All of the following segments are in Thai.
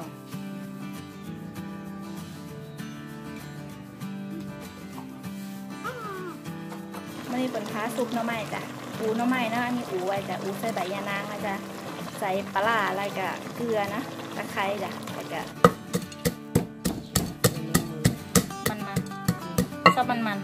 วมันนี่เป็นพาซุปน้ำไม้จ้ะอูน้ำไม้นะอันนี้อูไว้จ้ะอูใส่ใบยานางนะจ๊ะใส่ปลาอะไรกับเกลือนะตะไคร้จ้ะแล้วก็มันมันชอบมันมัน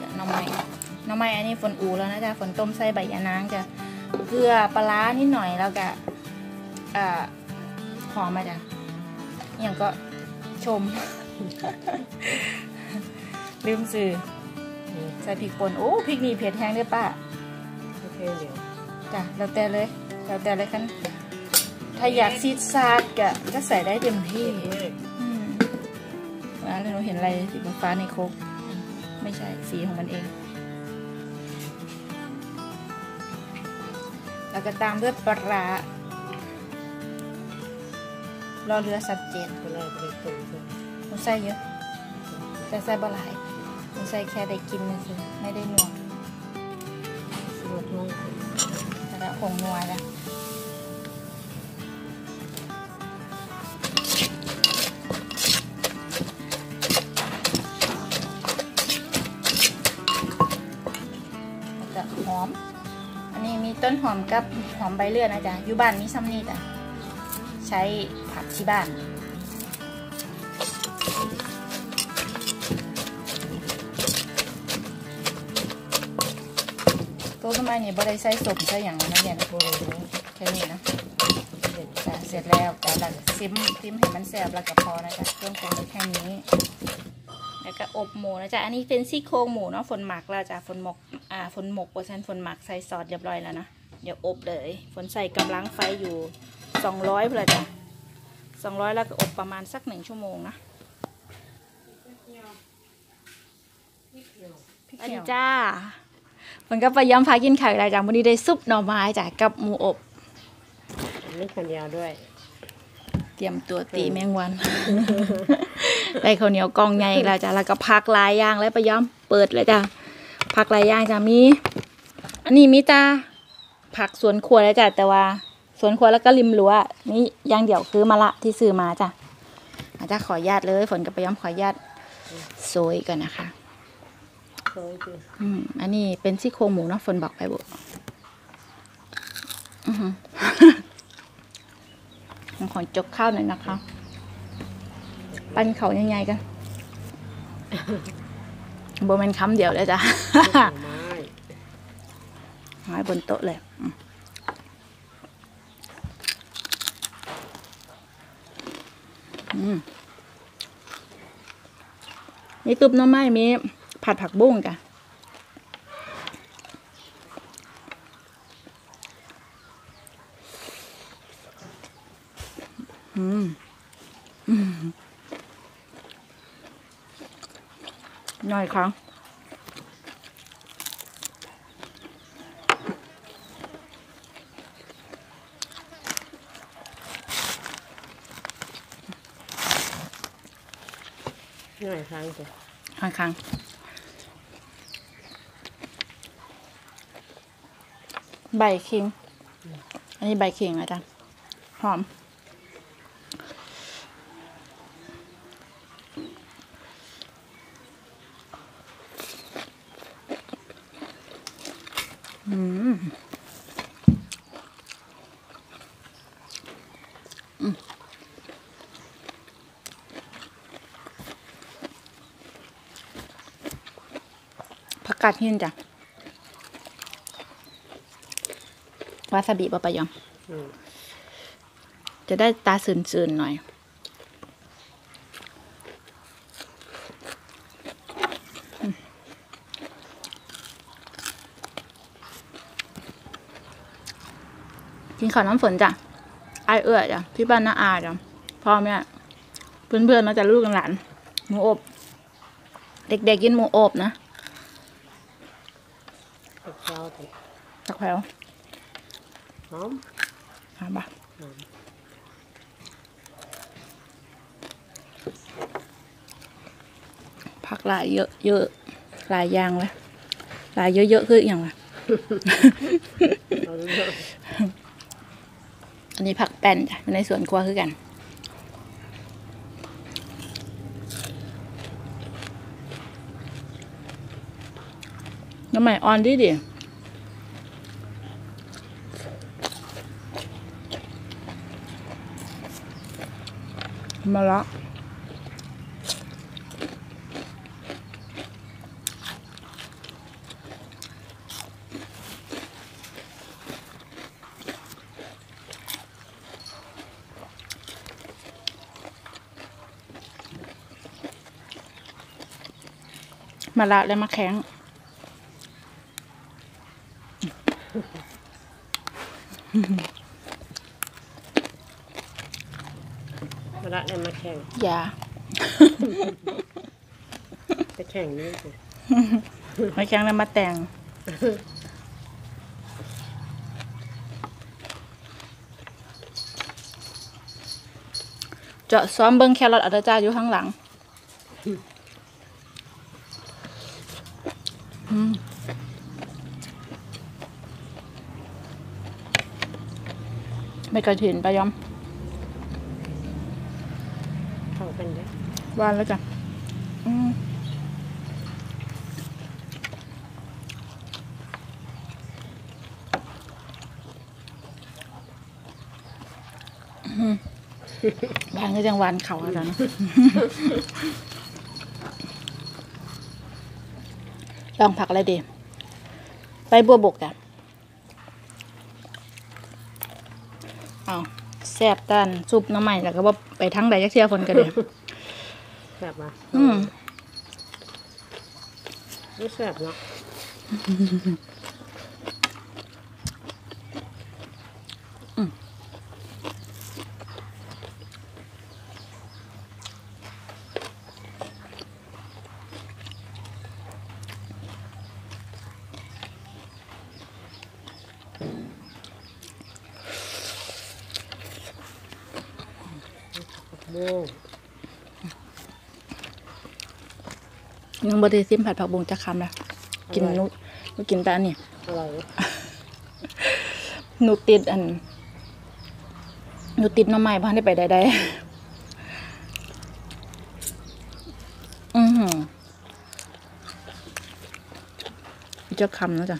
จ้ะน้ำไม้น้ำไม้อันนี้ฝนอูแล้วนะจ๊ะฝนต้มใส่ใบยานางจ้ะ เกลือปลาร้านิดหน่อยแล้วก็เอ่อหอมมาจ้ะอหย่างก็ชม ลืมสื่อใส่พริกป่นโอ้พริกนี่เผ็ดแห้งด้วยป้าโอเคเดี๋ยวจ้ะแล้วแต่เลยแล้วแต่เลยกันถ้าอยากซีดซาดกะก็ใส่ได้เต็มที่อืมอันนี้หนูเห็นอะไรสีฟ้าๆในโคกไม่ใช่สีของมันเอง แล้วก็ตามด้วยปลาร้ารอเรือสัดเจนก็ไล่ไปตุ่มเลยหนูใส่เยอะแต่ใส่บะหลายหนูใส่แค่ได้กินนะสิไม่ได้นัวสวดน้องแต่ละผงนัวแล้ว นี้นหอมกับหอมใบเลื่อนนะจ๊ะอยู่บ้านมีซ้ำนี่จ้ะใช้ผักที่บ้านตัวทำไมเนี่ยบ่ได้ใส่สมใส่อย่างนั้นเนี่ยนะโอ้โหแค่นี้นะจ้ะเสร็จแล้วแต่หลังซิมซิมให้มันแซ่บแล้วก็พอนะจ๊ะเครื่องปรุงแค่นี้แล้วก็อบหมูนะจ๊ะ อันนี้เป็นซี่โครงหมูเนาะ ฝนหมักแล้วจ้ะ ฝนหมก อ่า ฝนหมกเปอร์เซ็นต์ฝนหมักใส่ซอสเรียบร้อยแล้วนะ เดี๋ยวอบเลย ฝนใส่กำลังไฟอยู่สองร้อยเพื่อจ้ะสองร้อยแล้วก็อบประมาณสักหนึ่งชั่วโมงนะอันนี้จ้าฝนก็ไปย้ำพากินไข่อะไรจ้ะวันนี้ได้ซุปหน่อไม้จ้ะกับหมูอบไม่ขันยาวด้วย เตรียมตัวตีแมงวันได้ข้าวเหนียวกองใหญ่อีกแล้วจ้ะแล้วก็พักลายย่างแล้วไปย้อมเปิดเลยจ้ะผักลายย่างจ้ะมี อันนี้มีตา ผักสวนครัวแล้วจ้ะแต่ว่าสวนครัวแล้วก็ริมรั้วนี่อย่างเดียวคือมะละที่ซื้อมาจ้ะอาจจะขออนุญาตเลย ฝนกับไปย้อมขออนุญาตโซยก่อนนะคะโซ่คืออืมอันนี้เป็นซี่โครงหมูเนาะฝนบอกไปบุอือหือผมขอจกข้าวหน่อยนะคะ ปั้นเขายังไงกันโบแมันคำเดียวเลยจ้ะ ไม้บนโต๊ะเลยมีตุบน้ำไม้มีผัดผักบุ้งกันอืมอืมหน่อยครั้ง น่อยครั้งสิค่อนข้างใบคิง อันนี้ใบคิงนะจ๊ะหอม กกาดหินจ้ะวาซาบิบะปะยอมอืมจะได้ตาสื่นๆหน่อยอืมกินข้าวน้ำฝนจ้ะไอายเอื้อจ้ะที่บ้านน้าอาจ้ะพ่อแม่เพื่อนๆมาจากลูกกับหลาน หมูอบ เด็กๆกินหมูอบนะ กับเช้าสิ สักแถวหอมหาปะหอมผักหลายเยอะเยอะหลายอย่างเลยหลายเยอะๆคืออหย่างไรเราเลือกอันนี้ผักแป้นจ้ะอยู่ในสวนครัวคือกันน้ำใหม่ออนดีดิ มาละมาละแล้วมาแข็งมาละได้มาแข่งอย่าจะแข่งนี่สิมาแข็งแล้วมาแต่ง เจาะซ้อมเบิ้งแครอทอัตจ้าอยู่ข้างหลัง อืมไม่กระถินไปะยอม เข้ากันได้ วานแล้วจ้ะอืมอืมบ้านก็ยังหวานเขาอาจารย์ลองผักอะไรดีไปบัวบกจ้ะเอาแซ่บด้านซุปน้ำใหม่แล้วก็ว่าไปทั้งใดยักเทียคนกันเลย ซ่บมาอืมไม่แซ่บเนาะโม่ ยังบไดีซิมผัดผักบุ้งจะคำเลยกินนุนุกินแต่อันนี้อร่อยนุติดอันนุติดหน้ำใหม่พันได้ไปได้ได้อือหืออีกจะคำแล้วจ้ะ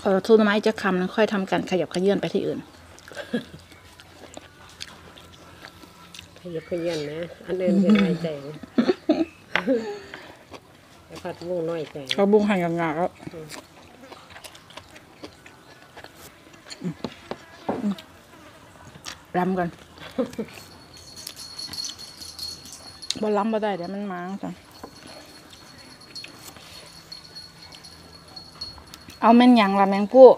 ขอทูน้ำไม้จะคำแล้วค่อยทำการขยับขยื่นไปที่อื่น ขยับขยันนะ อันอื่นจะน้อยใจแล้วผัดวงน้อยใจเขาบุ้งหั่นกับงาแล้วรำก่อนบ่ล้ำบ่ได้เดี๋ยวมันมาจ้ะเอาแม่นหยังละแมงผู้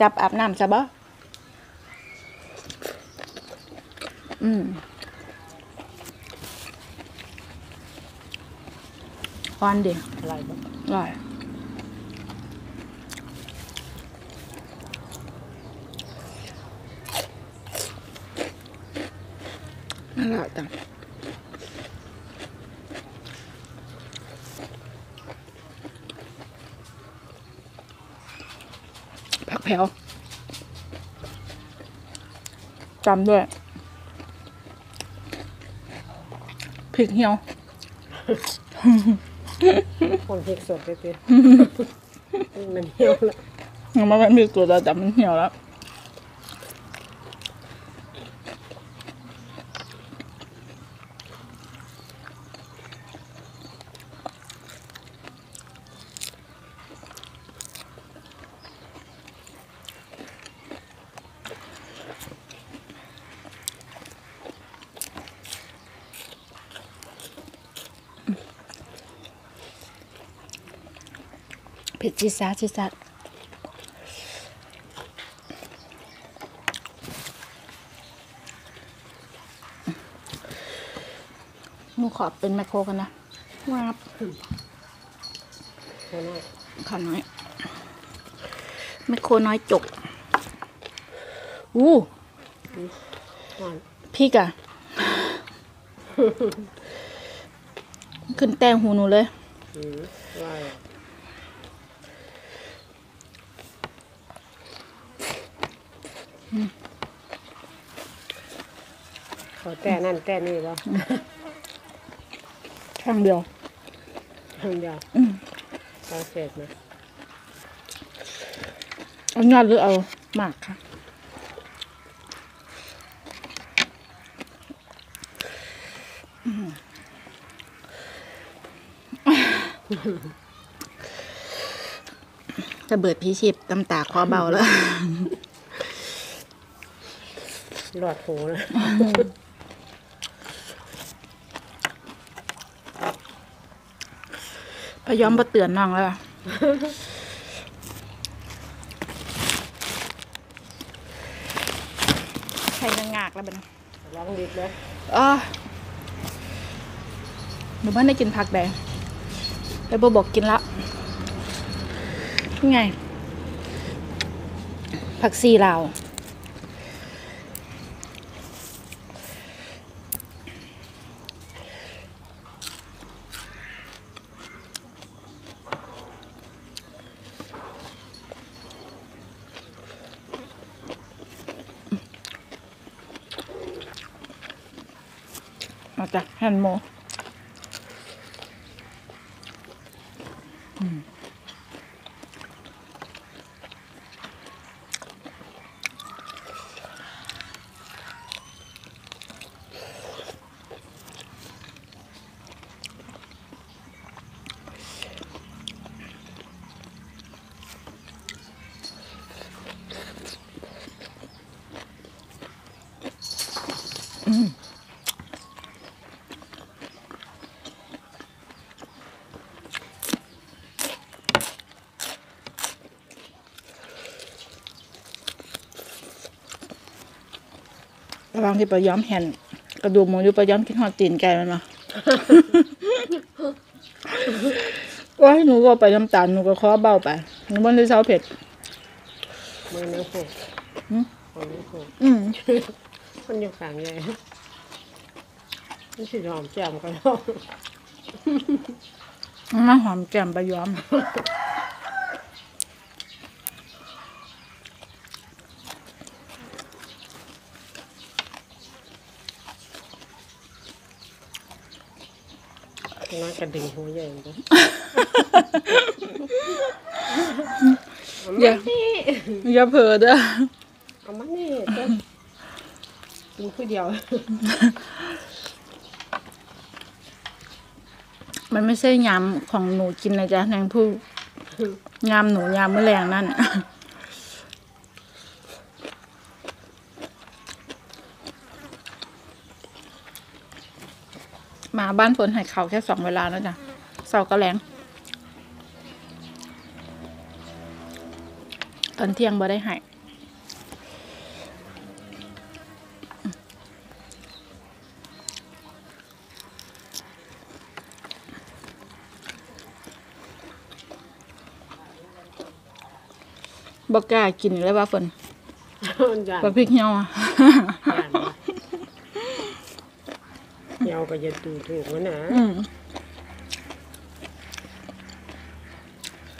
จับอาบน้ำจะบ่ อืมอ่อนดิอร่อยปะอร่อยอร่อยจังผักแผ่วจำด้วย พริกเหี่ยวคนพริกสดไปสิมันเหี่ยวแล้วยังไม่มีตัวแต่มันเหี่ยวแล้ว ผ็ดจีดซาดจีดซาดหนูขอเป็นแมคโครกันนะว้าบแค่นั้นขอน้อยแมคโครน้อยจกอู้อ่อนพี่กะขึ้นแต่หูหนูเลยอืมอร่อย เขาแต่นั่นแต่นี่บ่ข้างเดียวทำยาวอืมเอาเสร็จนะเอายอดหรือเอาหมากค่ะจะเบิดพีชิบตำตาคอเบาแล้ว หลอดหูนะพยอมมาเตือนน้องแล้วอะใครจะงากแล้วบัดนร้องดิบเลยอ๋อหนูบ้านได้กินผักแดงไปโบบอกกินละนี่ไง ผักซีลาว มา ระหวังที่ปลาย้อมแฮนกระดูกหมูอยู่ปลาย้อมกินหอดตีนไก่มันมาว่าให้หนูก็ไปน้ำตาลหนูก็ขอเบาไปหนูบนได้เซาเผ็ดมือเนื้อผูกหืมมือเนื้อผูกอืมมันอยู่ข้างใหญ่นี่สิหอมแจ่มกันมาหอมแก้มปลาย้อม น้อยกระดิ่งหัวใหญ่เลยอย่าอย่าเผลอเด้อเอามานี่ก็กินคือเดียว มันไม่ใช่ยำของหนูกินนะจ๊ะแนงผู้ยำหนูยำแมลงนั่น บ้านฝนใหายเขาแค่สองเวลาแล้วจ้ะเสาร์ก็แรงตอนเที่ยงบ่ได้ใหายบอกกล้ากินเลยว่าฝนมันหยาดบักพริกเหี่ยวอะ หยาดว่ะเหี่ยวก็จะดูถูกมันนะอืม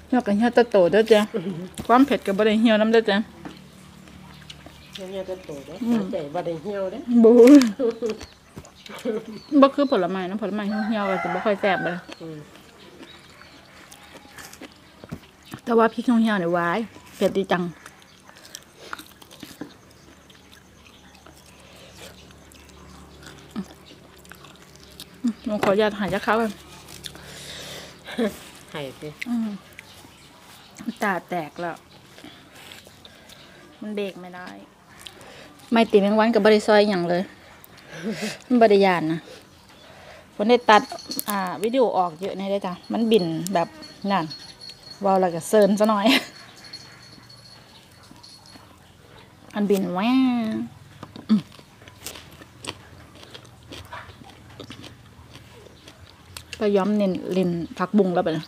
เหี่ยวกับเหี่ยวตะโตเด้อจ้ะความเผ็ดกับบ่ได้เหี่ยวน้ำเด้อจ้ะเหี่ยวจะโตเด้อใจบ่ได้เหี่ยวเด้อบูบ่คือผลไม้นะผลไม้เหี่ยวๆก็จะบ่ค่อยแซ่บเลยอืมแต่ว่าพริกเหี่ยวๆเนี่ยหวายเผ็ดดีจัง หนูขออนุญาตหายจะเข้ากันให้สิตาแตกแล้ว มันเบรกไม่ได้ ไม่ตีแมงวันกับบริซอยอย่างเลย มันบริยานนะวันได้ตัด อ่า วิดีโอออกเยอะในได้จ้ะ มันบินแบบนั่นเวาแล้วก็เซิร์นซะหน่อยมันบินแว่อืมไป ย้อมเน้นเล่นผักบุ้งแล้วไปนะ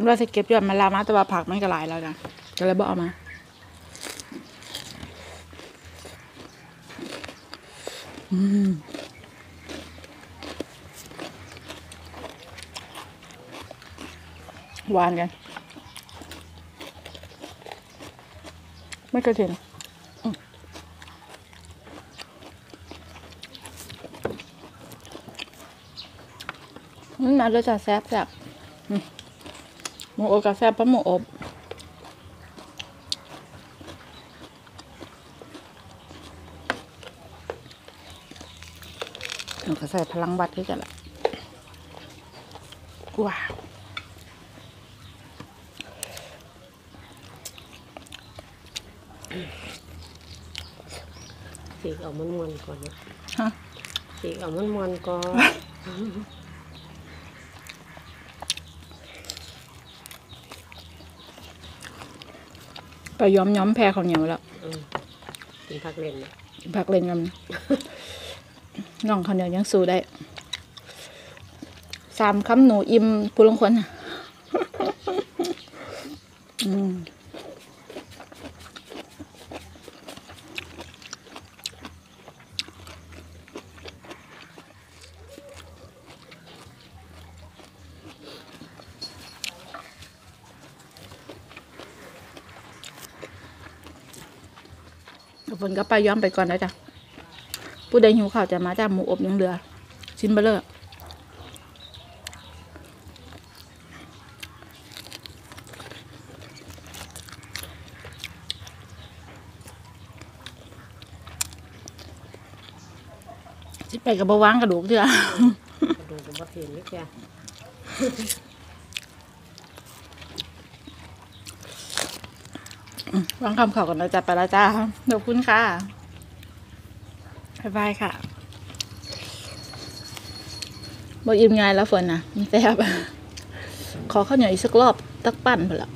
เพิ่นว่าสิเก็บยอดมะลามาแต่ว่าผักมันก็หลายแล้วนะก็เลยบ่เอามาอืมหวานกัน ไม่เคยเห็นอืมมันมาเลยจะแซ่บแซ่บ มหมูอบกับแซ่บปะหมูอบเราก็ใส่พลังวัดด้วยกันละว้าวสีกเอามันมวนก่อนนะฮะสีกเอามันมวนก่อน ไปย้อมย้อมแพรข้าวเหนียวแล้วอืมกินผักเล่นนะพักเล่นกัน น้องข้าวเหนียวยังสู้ได้สามคำหนูอิ่มผู้ลงคนน่ะ อืม ฝนก็ไปย้อมไปก่อนนะจ๊ะผู้ใดหิวข้าวจะมาจ้าหมูอบยังเหลือ ชิ้นเบลเลอร์สิไปกับบะวางกระดูกเถอะกระดูกกับบัเห็นนี่แก วางคำขอก่อนนะจ๊ะไปแล้วจ้าขอบคุณค่ะบ๊ายบายค่ะบอิ่มไงแล้วฝนนะมันแซ่บขอข้าวเหนียวอีกสักรอบตักปั้นไปละ